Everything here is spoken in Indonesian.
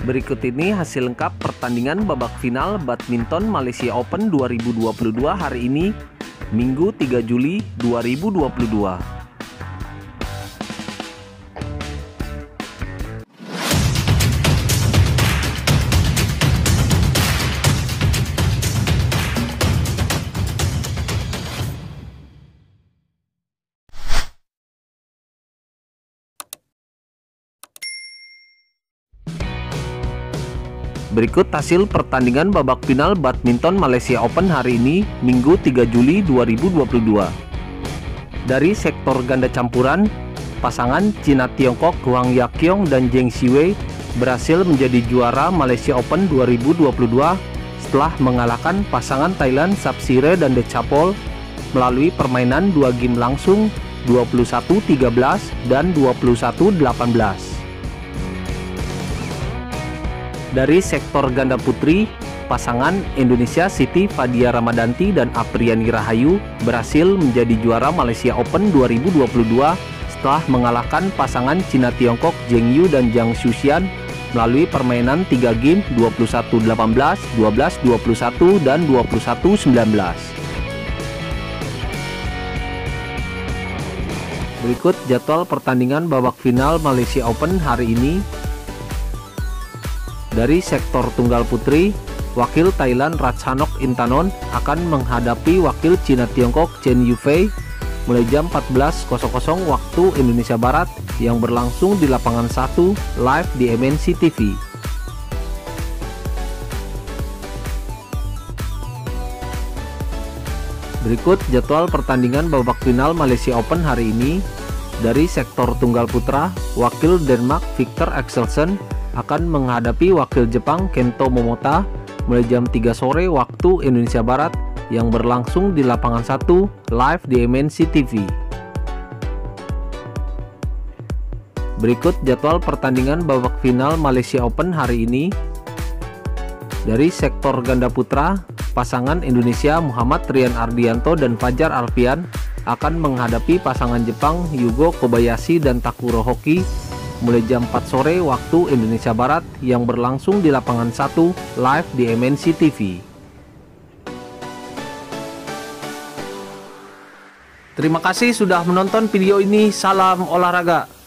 Berikut ini hasil lengkap pertandingan babak final Badminton Malaysia Open 2022 hari ini, Minggu 3 Juli 2022. Berikut hasil pertandingan babak final Badminton Malaysia Open hari ini, Minggu 3 Juli 2022. Dari sektor ganda campuran, pasangan Cina Tiongkok Huang Yakyong dan Zheng Xiwei berhasil menjadi juara Malaysia Open 2022 setelah mengalahkan pasangan Thailand Sapsire dan Decapol melalui permainan dua game langsung 21-13 dan 21-18. Dari sektor ganda putri, pasangan Indonesia Siti Fadia Ramadanti dan Apriani Rahayu berhasil menjadi juara Malaysia Open 2022 setelah mengalahkan pasangan Cina Tiongkok Zheng Yu dan Zhang Xuxian melalui permainan 3 game 21-18, 12-21, dan 21-19. Berikut jadwal pertandingan babak final Malaysia Open hari ini dari sektor tunggal putri, wakil Thailand Ratchanok Intanon akan menghadapi wakil Cina Tiongkok Chen Yufei mulai jam 14.00 waktu Indonesia Barat yang berlangsung di lapangan 1 live di MNC TV. Berikut jadwal pertandingan babak final Malaysia Open hari ini. Dari sektor tunggal putra, wakil Denmark Victor Axelsen akan menghadapi wakil Jepang Kento Momota mulai jam 3 sore waktu Indonesia Barat yang berlangsung di lapangan 1 live di MNC TV. Berikut jadwal pertandingan babak final Malaysia Open hari ini. Dari sektor ganda putra, pasangan Indonesia Muhammad Rian Ardianto dan Fajar Alfian akan menghadapi pasangan Jepang Yugo Kobayashi dan Takuro Hoki mulai jam 4 sore waktu Indonesia Barat yang berlangsung di lapangan 1 live di MNC TV. Terima kasih sudah menonton video ini. Salam olahraga.